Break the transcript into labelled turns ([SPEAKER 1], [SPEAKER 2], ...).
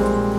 [SPEAKER 1] you.